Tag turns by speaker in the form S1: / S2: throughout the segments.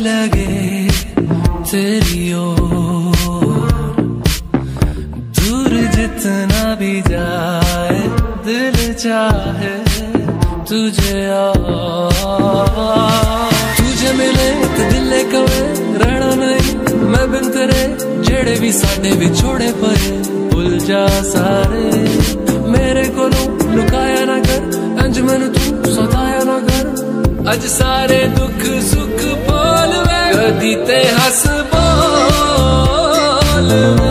S1: लगे तेरी ओर। दूर जितना भी जाए, दिल चाहे तुझे तुझे मिले तो दिल कवे, रहना नहीं, मैं बिन तेरे, जेड़े भी साडे विछोड़े पए भुल जा सारे, मेरे को लुकाया ना कर, अंज मैनू तू सताया ना कर। अज सारे दुख सुख बोल वे कदी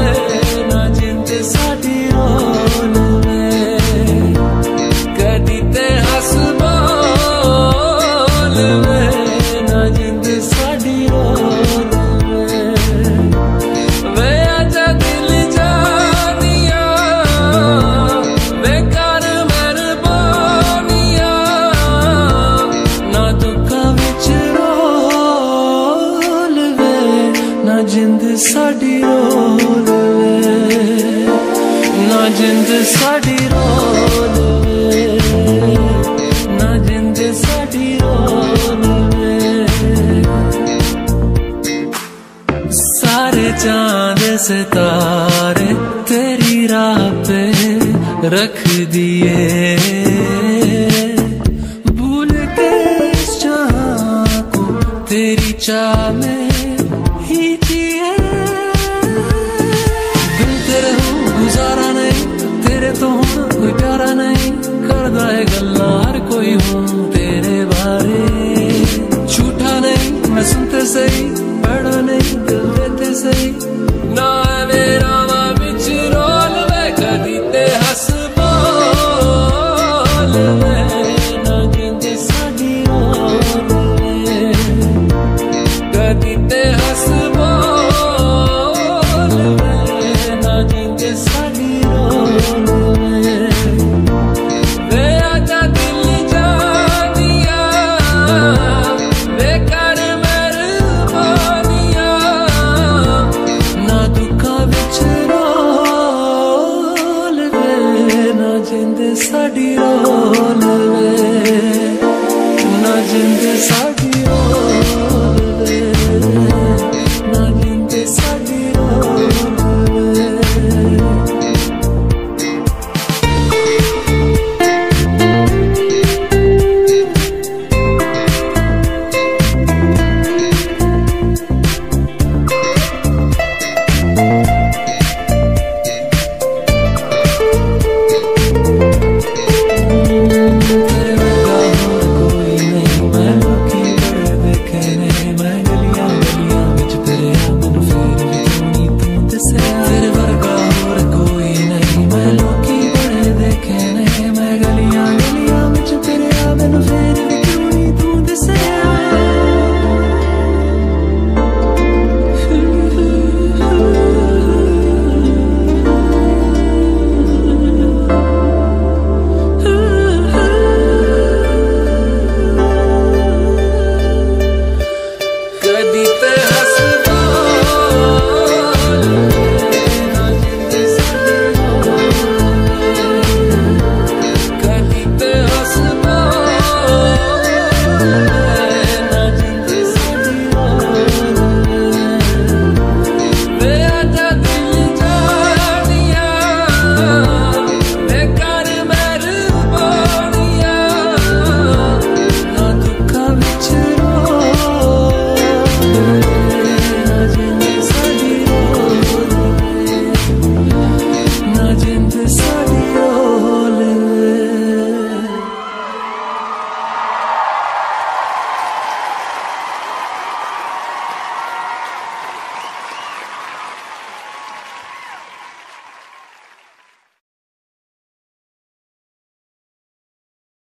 S1: ਨਾ ਜਿੰਦ ਸਾਡੀ ਰੋਲਵੇ ਨਾ ਜਿੰਦ ਸਾਡੀ ਰੋਲਵੇ सारे चांद सितारे तेरी राह पे रख दिए भूल के चाह को तेरी चाह में perdido.